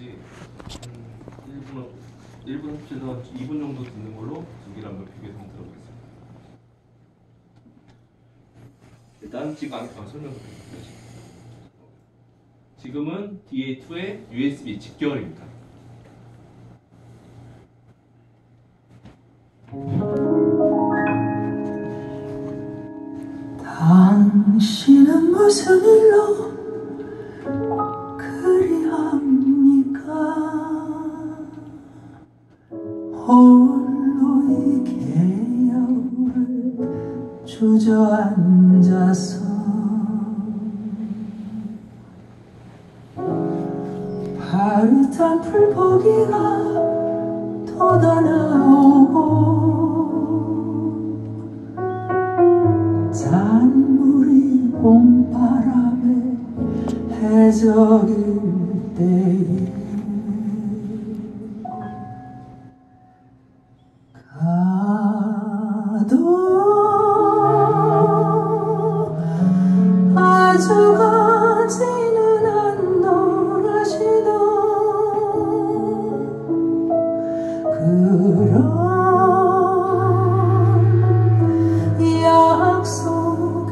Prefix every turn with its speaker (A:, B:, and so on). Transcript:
A: 지한 1분, 1분 합쳐서 2분 정도 듣는 걸로 두 개를 한번 비교해서 한번 들어보겠습니다. 일단 지금 안, 아, 설명 좀 해주세요. 지금은 DA2의 USB 직결입니다.
B: 당신은 무슨 홀로 이 개열을 주저앉아서 파릇한 풀포기가 돋아 나오고 잔물이 봄바람에 해적일 때에 도 아주 가지는 않더라시도 그런 약속이